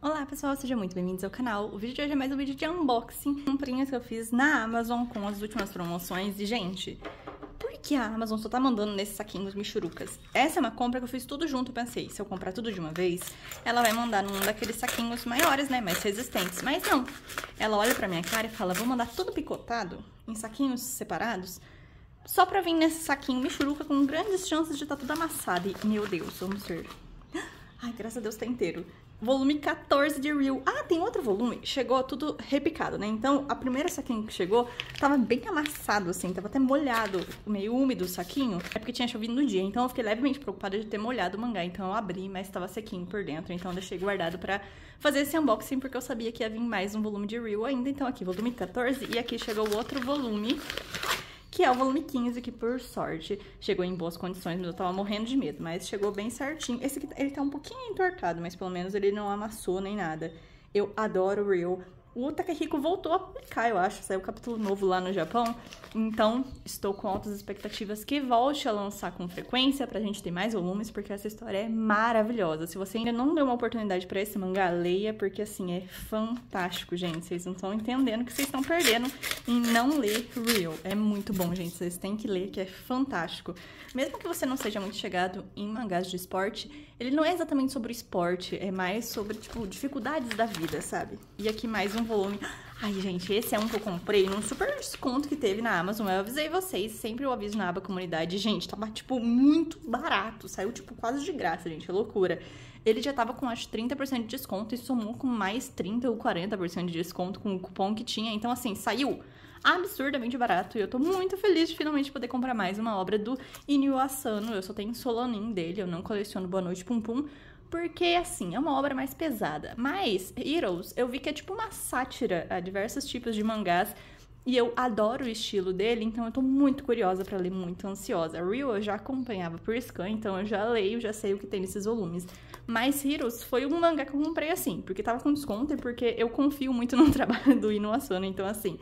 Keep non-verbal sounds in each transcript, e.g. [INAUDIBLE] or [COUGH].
Olá pessoal, sejam muito bem-vindos ao canal. O vídeo de hoje é mais um vídeo de unboxing, comprinhas que eu fiz na Amazon com as últimas promoções. E gente, por que a Amazon só tá mandando nesses saquinhos michurucas? Essa é uma compra que eu fiz tudo junto, pensei, se eu comprar tudo de uma vez, ela vai mandar num daqueles saquinhos maiores, né, mais resistentes. Mas não, ela olha pra minha cara e fala, vou mandar tudo picotado, em saquinhos separados, só pra vir nesse saquinho michuruca com grandes chances de estar tá tudo amassado. E, meu Deus, vamos ver. [GASPS] Ai, graças a Deus tá inteiro. Volume 14 de Real. Ah, tem outro volume. Chegou tudo repicado, né? Então, a primeira saquinho que chegou tava bem amassado, assim. Tava até molhado, meio úmido o saquinho. É porque tinha chovido no dia. Então, eu fiquei levemente preocupada de ter molhado o mangá. Então, eu abri, mas tava sequinho por dentro. Então, eu deixei guardado pra fazer esse unboxing, porque eu sabia que ia vir mais um volume de Real ainda. Então, aqui, volume 14. E aqui chegou o outro volume que é o volume 15, que por sorte chegou em boas condições, mas eu tava morrendo de medo, mas chegou bem certinho. Esse aqui, ele tá um pouquinho entortado, mas pelo menos ele não amassou nem nada. Eu adoro o Real, o Takehiko voltou a publicar, eu acho. Saiu um capítulo novo lá no Japão. Então, estou com altas expectativas que volte a lançar com frequência pra gente ter mais volumes, porque essa história é maravilhosa. Se você ainda não deu uma oportunidade para esse mangá, leia, porque assim, é fantástico, gente. Vocês não estão entendendo o que vocês estão perdendo em não ler Real. É muito bom, gente. Vocês têm que ler, que é fantástico. Mesmo que você não seja muito chegado em mangás de esporte, ele não é exatamente sobre o esporte, é mais sobre, tipo, dificuldades da vida, sabe? E aqui mais um volume. Ai, gente, esse é um que eu comprei num super desconto que teve na Amazon. Eu avisei vocês, sempre eu aviso na aba comunidade. Gente, tava, tipo, muito barato. Saiu, tipo, quase de graça, gente. É loucura. Ele já tava com, acho, 30% de desconto e somou com mais 30% ou 40% de desconto com o cupom que tinha. Então, assim, saiu absurdamente barato. E eu tô muito feliz de finalmente poder comprar mais uma obra do Inyo Asano. Eu só tenho Solanin dele, eu não coleciono Boa Noite Pum Pum porque assim, é uma obra mais pesada. Mas Heroes, eu vi que é tipo uma sátira a diversos tipos de mangás. E eu adoro o estilo dele, então eu tô muito curiosa para ler, muito ansiosa. Real eu já acompanhava por scan, então eu já leio, já sei o que tem nesses volumes. Mas Heroes foi um mangá que eu comprei assim, porque tava com desconto e porque eu confio muito [LAUGHS] no trabalho do Inu Asano, então assim,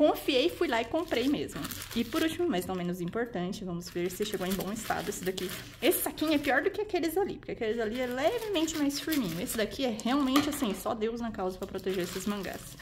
Confiei, fui lá e comprei mesmo. E por último, mas não menos importante, vamos ver se chegou em bom estado esse daqui. Esse saquinho é pior do que aqueles ali, porque aqueles ali é levemente mais firminho. Esse daqui é realmente assim, só Deus na causa para proteger esses mangás.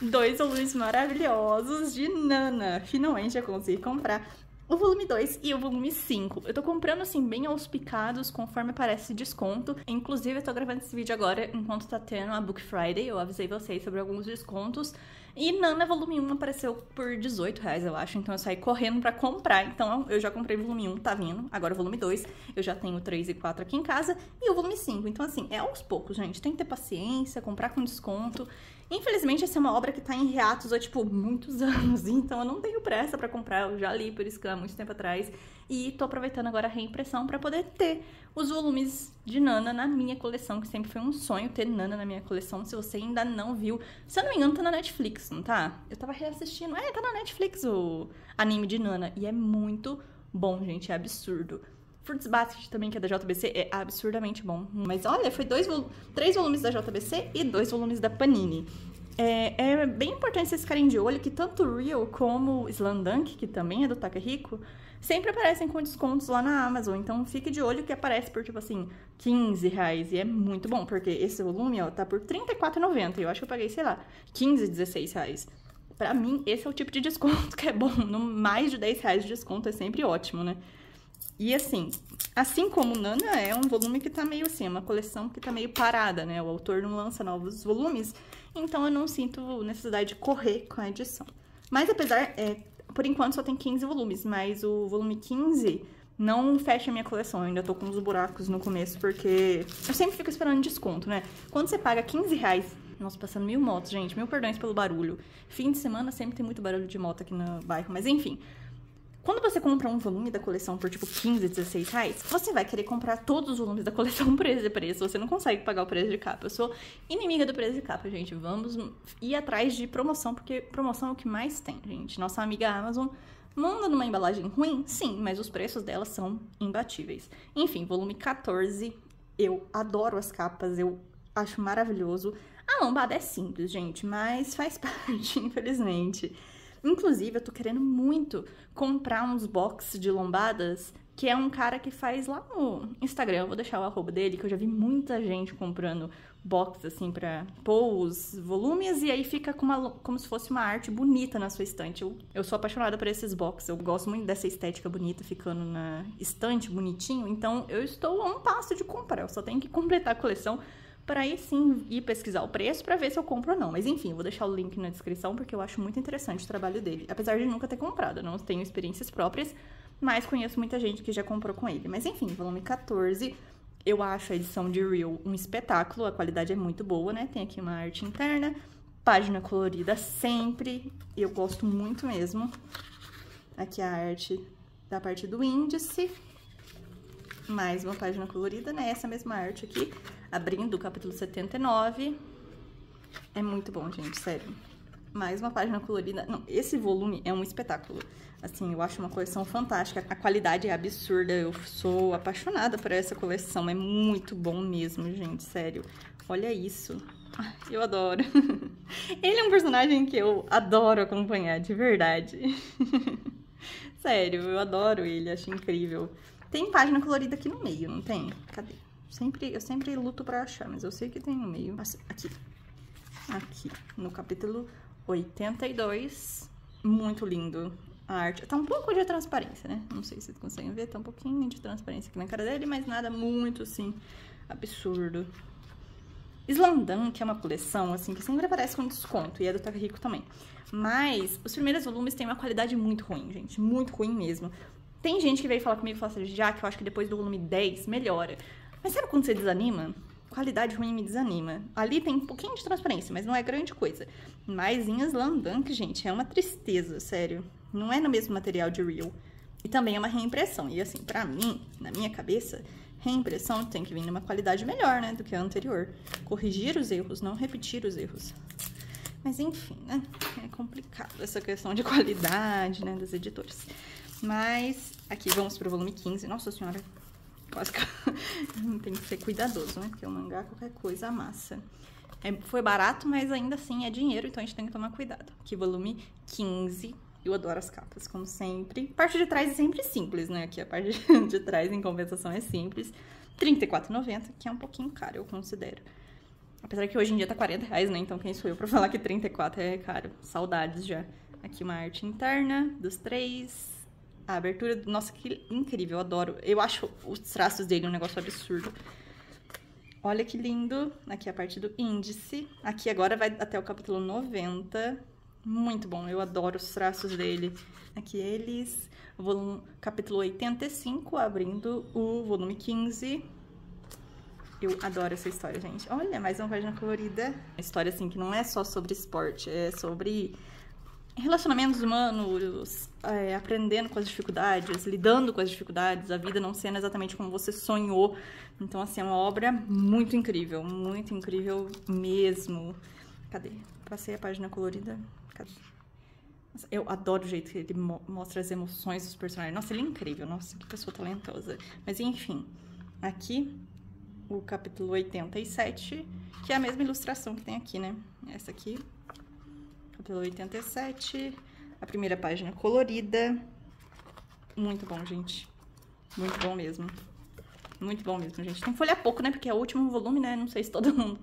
Dois volumes maravilhosos de Nana. Finalmente eu consegui comprar o volume 2 e o volume 5. Eu tô comprando assim bem aos picados, conforme aparece desconto. Inclusive, eu tô gravando esse vídeo agora enquanto tá tendo a Book Friday. Eu avisei vocês sobre alguns descontos. E Nana Volume 1 apareceu por 18 reais, eu acho. Então eu saí correndo para comprar. Então eu já comprei o volume 1, tá vindo. Agora o volume 2. Eu já tenho o 3 e 4 aqui em casa. E o volume 5. Então, assim, é aos poucos, gente. Tem que ter paciência, comprar com desconto. Infelizmente, essa é uma obra que tá em reatos há, tipo, muitos [LAUGHS] anos. Então eu não tenho pressa para comprar. Eu já li por isso há muito tempo atrás. E tô aproveitando agora a reimpressão para poder ter os volumes de Nana na minha coleção, que sempre foi um sonho ter Nana na minha coleção. Se você ainda não viu, se eu não me engano, tá na Netflix, não tá? Eu tava reassistindo. É, tá na Netflix o anime de Nana. E é muito bom, gente. É absurdo. Fruits Basket também, que é da JBC, é absurdamente bom. Mas olha, foi dois, três volumes da JBC e dois volumes da Panini. É, é bem importante vocês ficarem de olho que tanto Real como Slandunk, que também é do Takahiko, sempre aparecem com descontos lá na Amazon. Então fique de olho que aparece por, tipo assim, 15 reais. E é muito bom, porque esse volume, ó, tá por R$34,90. Eu acho que eu paguei, sei lá, 15, 16 reais. Pra mim, esse é o tipo de desconto [LAUGHS] que é bom. No mais de 10 reais de desconto é sempre ótimo, né? E assim, assim como Nana, é um volume que tá meio assim, é uma coleção que tá meio parada, né? O autor não lança novos volumes, então eu não sinto necessidade de correr com a edição. Mas apesar, é, por enquanto só tem 15 volumes, mas o volume 15 não fecha a minha coleção. Eu ainda tô com uns buracos no começo, porque eu sempre fico esperando desconto, né? Quando você paga 15 reais. Nossa, passando mil motos, gente. Mil perdões pelo barulho. Fim de semana sempre tem muito barulho de moto aqui no bairro. Mas enfim, quando você compra um volume da coleção por tipo 15, 16 reais, você vai querer comprar todos os volumes da coleção por esse preço. Você não consegue pagar o preço de capa. Eu sou inimiga do preço de capa, gente. Vamos ir atrás de promoção, porque promoção é o que mais tem, gente. Nossa amiga Amazon manda numa embalagem ruim? Sim, mas os preços delas são imbatíveis. Enfim, volume 14. Eu adoro as capas, eu acho maravilhoso. A lombada é simples, gente, mas faz [LAUGHS] parte, infelizmente. Inclusive, eu tô querendo muito comprar uns boxes de lombadas que é um cara que faz lá no Instagram, eu vou deixar o arroba dele, que eu já vi muita gente comprando box, assim, pra pôr os volumes, e aí fica com uma, como se fosse uma arte bonita na sua estante. Eu, eu sou apaixonada por esses boxes, eu gosto muito dessa estética bonita ficando na estante, bonitinho, então eu estou a um passo de comprar, eu só tenho que completar a coleção para aí sim ir pesquisar o preço para ver se eu compro ou não. Mas enfim, vou deixar o link na descrição porque eu acho muito interessante o trabalho dele. Apesar de nunca ter comprado, não tenho experiências próprias, mas conheço muita gente que já comprou com ele. Mas enfim, volume 14. Eu acho a edição de Real um espetáculo, a qualidade é muito boa, né? Tem aqui uma arte interna, página colorida sempre, eu gosto muito mesmo. Aqui a arte da parte do índice, mais uma página colorida, né? Essa mesma arte aqui, abrindo o capítulo 79. É muito bom, gente, sério. Mais uma página colorida. Não, esse volume é um espetáculo. Assim, eu acho uma coleção fantástica. A qualidade é absurda. Eu sou apaixonada por essa coleção. É muito bom mesmo, gente, sério. Olha isso. Eu adoro. [LAUGHS] Ele é um personagem que eu adoro acompanhar, de verdade. [LAUGHS] Sério, eu adoro ele, acho incrível. Tem página colorida aqui no meio, não tem? Cadê? Sempre, eu sempre luto pra achar, mas eu sei que tem no meio. Aqui. Aqui, no capítulo 82. Muito lindo a arte. Tá um pouco de transparência, né? Não sei se vocês conseguem ver, tá um pouquinho de transparência aqui na cara dele, mas nada muito, assim, absurdo. Slandan, que é uma coleção, assim, que sempre aparece com desconto, e é do Takahiko também. Mas os primeiros volumes têm uma qualidade muito ruim, gente, muito ruim mesmo. Tem gente que veio falar comigo e falou assim, já que eu acho que depois do volume 10 melhora. Mas sabe quando você desanima? Qualidade ruim me desanima. Ali tem um pouquinho de transparência, mas não é grande coisa. Mas em Slandunk, gente, é uma tristeza, sério. Não é no mesmo material de Real. E também é uma reimpressão. E assim, pra mim, na minha cabeça, reimpressão tem que vir numa qualidade melhor, né, do que a anterior. Corrigir os erros, não repetir os erros. Mas enfim, né? É complicado essa questão de qualidade, né, dos editores. Mas aqui vamos pro volume 15. Nossa senhora, [LAUGHS] tem que ser cuidadoso, né? Porque o mangá, qualquer coisa, amassa. É, foi barato, mas ainda assim é dinheiro, então a gente tem que tomar cuidado. Aqui, volume 15. Eu adoro as capas, como sempre. Parte de trás é sempre simples, né? Aqui a parte [LAUGHS] de trás, em compensação, é simples. R$34,90, que é um pouquinho caro, eu considero. Apesar que hoje em dia tá 40 reais, né? Então quem sou eu pra [LAUGHS] falar que 34 é caro? Saudades já. Aqui uma arte interna dos três. A abertura, nossa, que incrível, eu adoro. Eu acho os traços dele um negócio absurdo. Olha que lindo. Aqui a parte do índice. Aqui agora vai até o capítulo 90. Muito bom, eu adoro os traços dele. Aqui eles, volume, capítulo 85, abrindo o volume 15. Eu adoro essa história, gente. Olha, mais uma página colorida. Uma história, assim, que não é só sobre esporte, é sobre relacionamentos humanos, é, aprendendo com as dificuldades, lidando com as dificuldades, a vida não sendo exatamente como você sonhou. Então, assim, é uma obra muito incrível, muito incrível mesmo. Cadê? Passei a página colorida. Cadê? Eu adoro o jeito que ele mo mostra as emoções dos personagens. Nossa, ele é incrível. Nossa, que pessoa talentosa. Mas, enfim, aqui o capítulo 87, que é a mesma ilustração que tem aqui, né? Essa aqui capítulo 87, a primeira página colorida. Muito bom, gente. Muito bom mesmo. Muito bom mesmo, gente. Tem folha pouco, né? Porque é o último volume, né? Não sei se todo mundo...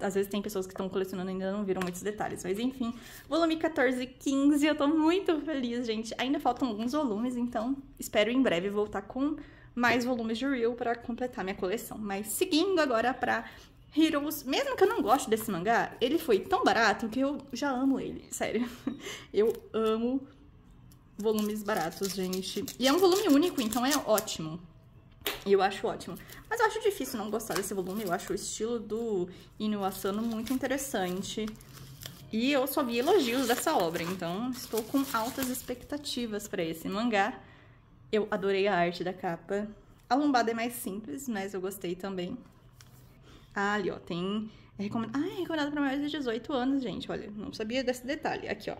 Às vezes tem pessoas que estão colecionando e ainda não viram muitos detalhes. Mas enfim, volume 14 e 15, eu tô muito feliz, gente. Ainda faltam alguns volumes, então espero em breve voltar com mais volumes de Real para completar minha coleção. Mas seguindo agora para Heroes, mesmo que eu não goste desse mangá, ele foi tão barato que eu já amo ele, sério. [LAUGHS] Eu amo volumes baratos, gente. E é um volume único, então é ótimo. Eu acho ótimo. Mas eu acho difícil não gostar desse volume. Eu acho o estilo do Inu Asano muito interessante. E eu só vi elogios dessa obra, então estou com altas expectativas para esse mangá. Eu adorei a arte da capa. A lombada é mais simples, mas eu gostei também. Ah, ali, ó, tem... É recomendado... Ah, é recomendado para maiores de 18 anos, gente. Olha, não sabia desse detalhe. Aqui, ó.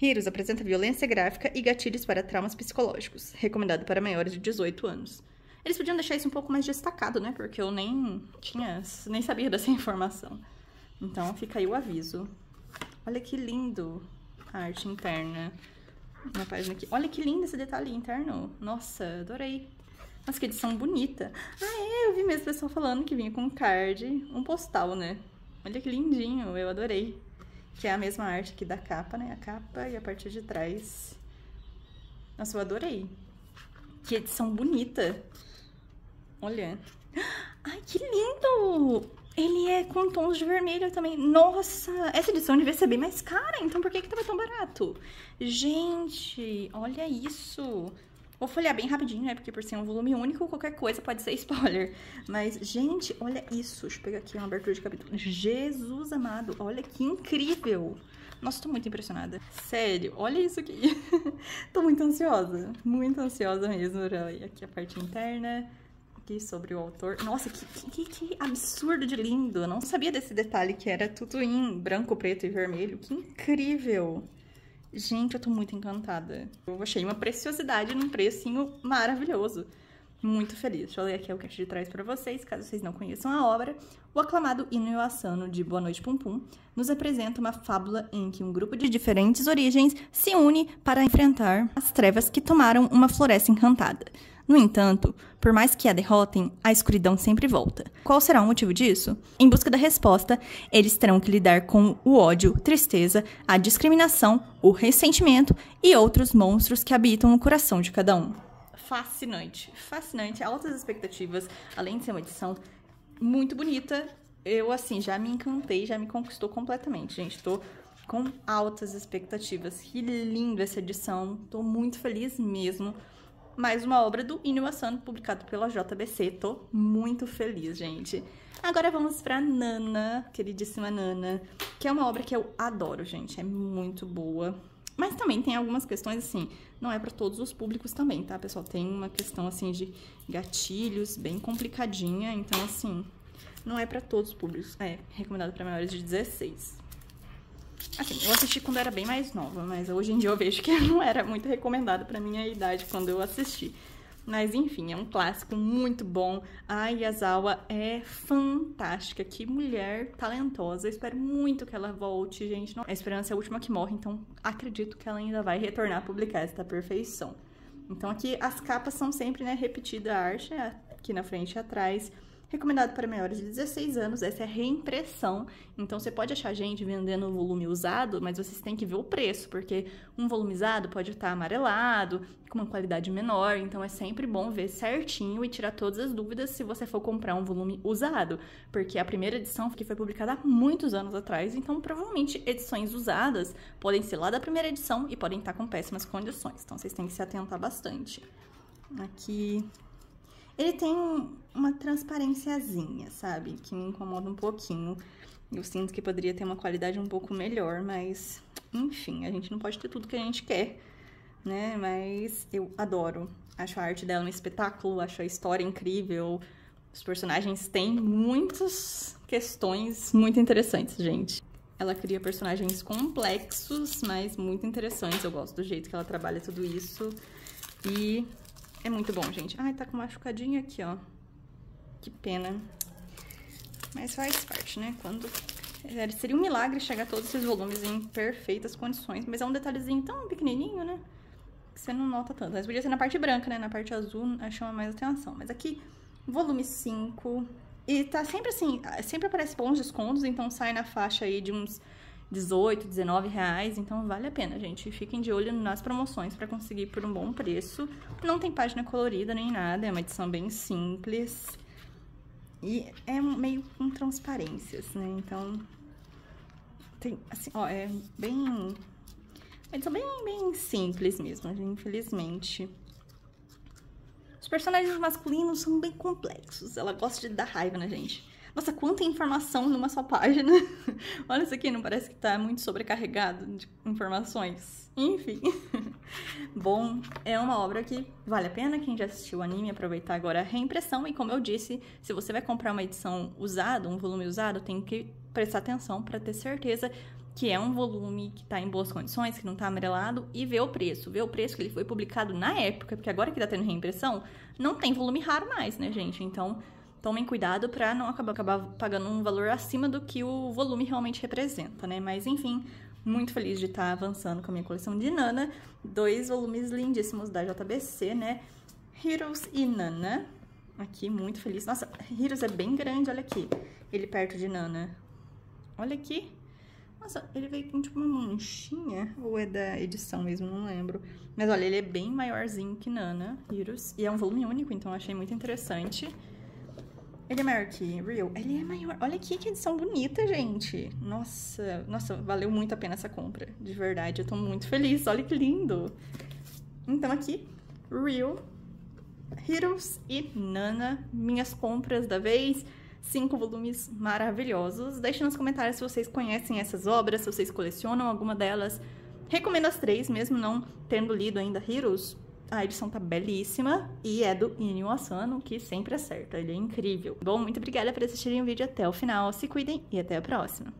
Heroes apresenta violência gráfica e gatilhos para traumas psicológicos. Recomendado para maiores de 18 anos. Eles podiam deixar isso um pouco mais destacado, né? Porque eu nem tinha... Nem sabia dessa [LAUGHS] informação. Então, fica aí o aviso. Olha que lindo a arte interna. uma página aqui. Olha que lindo esse detalhe interno. Nossa, adorei. Nossa, que edição bonita. Ah, é, eu vi mesmo o pessoal falando que vinha com um card, um postal, né? Olha que lindinho, eu adorei. Que é a mesma arte aqui da capa, né? A capa e a parte de trás. Nossa, eu adorei. Que edição bonita. Olha. Ai, que lindo! Ele é com tons de vermelho também. Nossa, essa edição devia ser bem mais cara, então por que que tava tão barato? Gente, olha isso. Vou folhear bem rapidinho, né? Porque por ser um volume único, qualquer coisa pode ser spoiler. Mas, gente, olha isso. Deixa eu pegar aqui uma abertura de capítulo. Jesus amado, olha que incrível. Nossa, tô muito impressionada. Sério, olha isso aqui. [LAUGHS] tô muito ansiosa. Muito ansiosa mesmo. Aqui a parte interna. Aqui sobre o autor. Nossa, que, que, que absurdo de lindo. Eu não sabia desse detalhe que era tudo em branco, preto e vermelho. Que incrível. Gente, eu tô muito encantada. Eu achei uma preciosidade num precinho maravilhoso. Muito feliz. Deixa eu ler aqui o que de trás para vocês, caso vocês não conheçam a obra. O aclamado Inui Asano de Boa Noite Pum Pum nos apresenta uma fábula em que um grupo de diferentes origens se une para enfrentar as trevas que tomaram uma floresta encantada. No entanto, por mais que a derrotem, a escuridão sempre volta. Qual será o motivo disso? Em busca da resposta, eles terão que lidar com o ódio, tristeza, a discriminação, o ressentimento e outros monstros que habitam o coração de cada um. Fascinante, fascinante, altas expectativas, além de ser uma edição muito bonita. Eu, assim, já me encantei, já me conquistou completamente, gente. Tô com altas expectativas. Que lindo essa edição, tô muito feliz mesmo mais uma obra do Inyo Asano, publicado pela JBC. Tô muito feliz, gente. Agora vamos pra Nana, queridíssima Nana, que é uma obra que eu adoro, gente. É muito boa. Mas também tem algumas questões, assim, não é para todos os públicos também, tá, pessoal? Tem uma questão, assim, de gatilhos bem complicadinha, então, assim, não é para todos os públicos. É recomendado para maiores de 16. Assim, eu assisti quando era bem mais nova, mas hoje em dia eu vejo que [LAUGHS] não era muito recomendado para minha idade quando eu assisti. Mas enfim, é um clássico muito bom. A Yazawa é fantástica. Que mulher talentosa. Eu espero muito que ela volte, gente. A esperança é a última que morre, então acredito que ela ainda vai retornar a publicar esta perfeição. Então aqui as capas são sempre, né, repetida a arte, aqui na frente e atrás. Recomendado para maiores de 16 anos, essa é reimpressão. Então você pode achar gente vendendo volume usado, mas vocês têm que ver o preço, porque um volume usado pode estar amarelado, com uma qualidade menor, então é sempre bom ver certinho e tirar todas as dúvidas se você for comprar um volume usado, porque a primeira edição que foi publicada há muitos anos atrás, então provavelmente edições usadas podem ser lá da primeira edição e podem estar com péssimas condições. Então vocês têm que se atentar bastante. Aqui ele tem uma transparênciazinha, sabe? Que me incomoda um pouquinho. Eu sinto que poderia ter uma qualidade um pouco melhor, mas enfim, a gente não pode ter tudo que a gente quer, né? Mas eu adoro. Acho a arte dela um espetáculo, acho a história incrível. Os personagens têm muitas questões muito interessantes, gente. Ela cria personagens complexos, mas muito interessantes. Eu gosto do jeito que ela trabalha tudo isso. E é muito bom, gente. Ai, tá com machucadinho aqui, ó. Que pena. Mas faz parte, né? Quando... É, seria um milagre chegar todos esses volumes em perfeitas condições. Mas é um detalhezinho tão pequenininho, né? Que você não nota tanto. Mas podia ser na parte branca, né? Na parte azul chama mais atenção. Mas aqui, volume 5. E tá sempre assim, sempre aparece bons descontos. Então sai na faixa aí de uns 18, 19 reais, então vale a pena, gente. Fiquem de olho nas promoções para conseguir por um bom preço. Não tem página colorida nem nada, é uma edição bem simples. E é meio com transparências, né? Então, tem, assim, ó, é bem... Uma edição bem, bem simples mesmo, infelizmente. Os personagens masculinos são bem complexos. Ela gosta de dar raiva na gente. Nossa, quanta informação numa só página. [LAUGHS] Olha isso aqui, não parece que tá muito sobrecarregado de informações. Enfim. [LAUGHS] Bom, é uma obra que vale a pena quem já assistiu o anime aproveitar agora a reimpressão. E como eu disse, se você vai comprar uma edição usada, um volume usado, tem que prestar atenção para ter certeza que é um volume que está em boas condições, que não está amarelado, e ver o preço. Ver o preço que ele foi publicado na época, porque agora que está tendo reimpressão, não tem volume raro mais, né, gente? Então, tomem cuidado para não acabar, acabar pagando um valor acima do que o volume realmente representa, né? Mas enfim, Muito feliz de estar avançando com a minha coleção de Nana. Dois volumes lindíssimos da JBC, né? Heroes e Nana. Aqui, muito feliz. Nossa, Heroes é bem grande, olha aqui. Ele perto de Nana. Olha aqui. Nossa, ele veio com tipo uma manchinha, ou é da edição mesmo, não lembro. Mas olha, ele é bem maiorzinho que Nana, Heroes. E é um volume único, então achei muito interessante. Ele é maior que Real? Ele é maior. Olha aqui que edição bonita, gente. Nossa, nossa, valeu muito a pena essa compra. De verdade, eu tô muito feliz. Olha que lindo. Então aqui, Real, Heroes e Nana, minhas compras da vez. Cinco volumes maravilhosos. Deixe nos comentários se vocês conhecem essas obras, se vocês colecionam alguma delas. Recomendo as três, mesmo não tendo lido ainda Heroes. A edição tá belíssima e é do Inyo Asano, que sempre acerta. Ele é incrível. Bom, muito obrigada por assistirem o vídeo até o final. Se cuidem e até a próxima.